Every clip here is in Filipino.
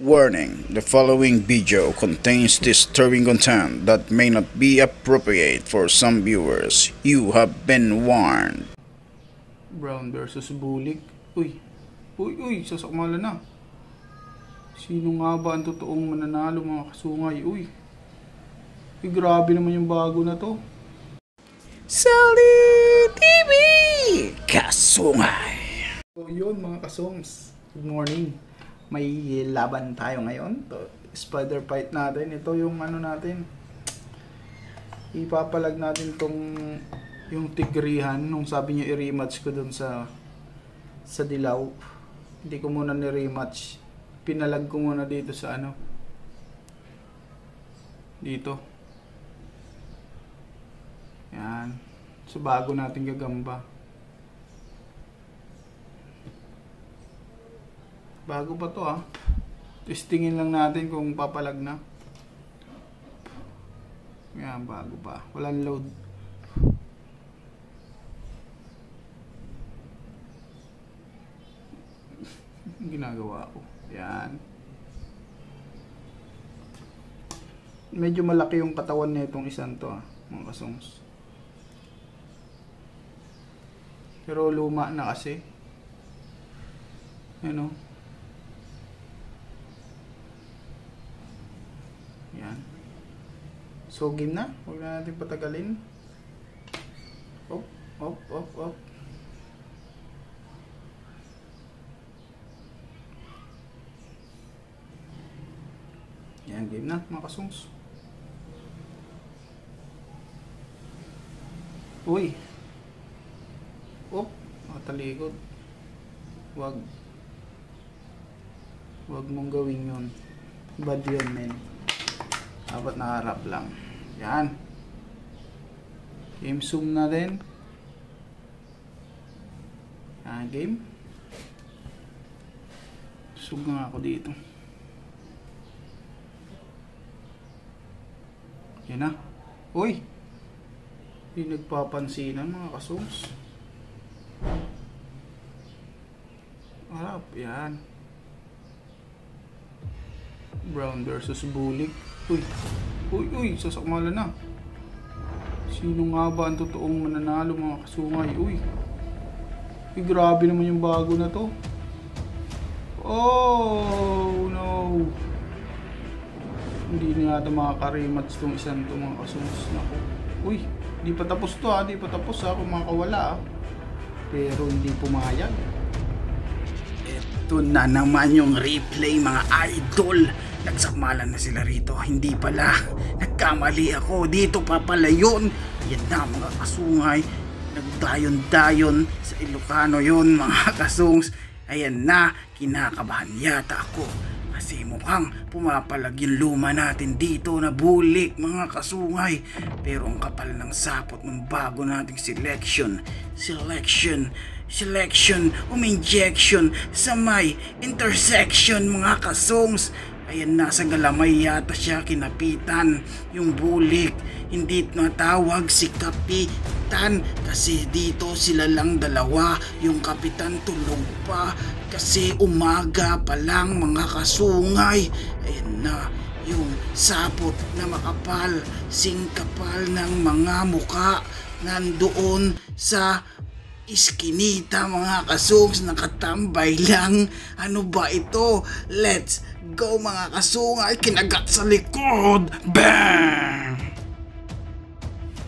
Warning, the following video contains disturbing content that may not be appropriate for some viewers. You have been warned. Brown versus Bulik. Uy, uy, uy, sasakmala na. Sino nga ba ang totoong mananalo mga kasungay? Uy, uy grabe naman yung bago na to. Sally TV! Kasungay! So yun mga kasongs, good morning. May laban tayo ngayon. To, spider fight natin. Ito yung ano natin. Ipapalag natin tong yung tigrihan nung sabi niyo i-rematch ko dun sa sa Dilaw. Hindi ko muna ni-rematch. Pinalag ko muna dito sa ano. Dito. Yan. So bago natin gagamba. Bago pa to ah. Testingin lang natin kung papalag na. Yan, bago pa. Walang load. ginagawa ko. Yan. Medyo malaki yung katawan nitong isang to ah, mga kasongs. Pero luma na kasi. Yan oh. Yan. So, game na. Huwag na natin patagalin. Op, op, op, op. Yan, game na, mga kasungs. Uy. Op, nakatalikod. Wag. Wag mong gawin yun. Bad yun, men. Dapat nakaharap lang. Yan. Game zoom na din. Yan, game. Zoom nga ako dito. Yan na. Uy! Hindi nagpapansinan mga kasums. Harap, yan. Brown versus Bulik. Uy, uy, uy, sasakmala na. Sino nga ba ang totoong mananalo mga kasungay? Uy, uy, grabe naman yung bago na to. Oh, no. Hindi na yata makakarimats tong isang to mga kasungs. Naku. Uy, di pa tapos to ha, di pa tapos ha, kung makawala ha. Pero hindi pumayag. Ito na naman yung replay mga idol. Nagsakmalan na sila rito. Hindi pala. Nagkamali ako. Dito pa pala yun. Yan na mga kasungay. Nagdayon-dayon sa Ilocano yun mga kasungs. Ayan na. Kinakabahan yata ako. Kasi mukhang pumapalag yung luma natin dito na bulik mga kasungay. Pero ang kapal ng sapot ng bago nating selection. Selection selection um injection sa may intersection mga kasongs ayan nasa galamay yata siya kinapitan yung bulik. Hindi natawag si kapitan kasi dito sila lang dalawa. Yung kapitan tulog pa kasi umaga pa lang mga kasungay. Ayan na yung sapot na makapal singkapal ng mga muka nandoon sa iskinita mga kasungs nakatambay lang ano ba ito let's go mga kasungay kinagat sa likod bang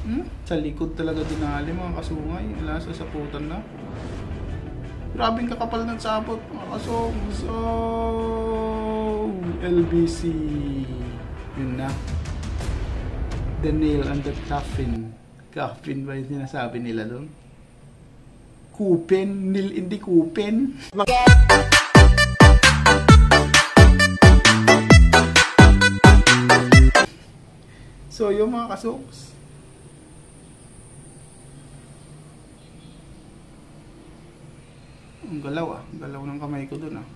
Hmm? Sa likod talaga dinali mga kasungay. Wala sa saputan na. Grabing kakapal ng sapot mga kasongs. Oh, LBC. Yun na. The nail and the coffin. Coffin ba yung sinasabi nila doon? Kupin. Nil, hindi kupin. So, yung mga kasongs. Ang galaw ah. Ang Galaw ng kamay ko dun ah.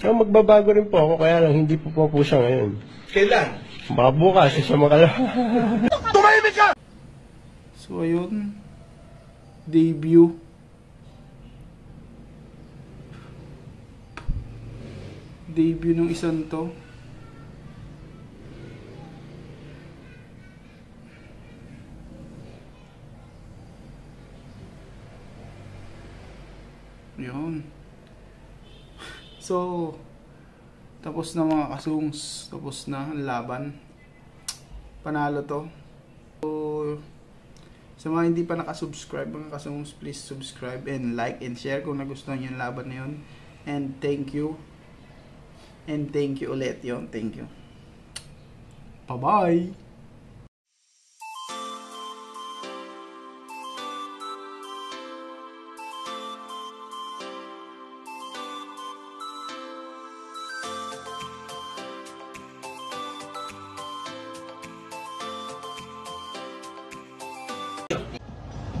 So, magbabago rin po ako, kaya lang hindi po po, po siya ngayon. Kailan? Baka bukas, isa makala. So, ayun. Debut. Debut ng isang to. Yun. So, tapos na mga kasungs. Tapos na ang laban. Panalo to. So, sa mga hindi pa nakasubscribe, mga kasungs, please subscribe and like and share kung nagustuhan yung laban na yun. And thank you. And thank you ulit. Thank you. Bye-bye!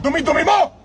Dumi-dumi mo!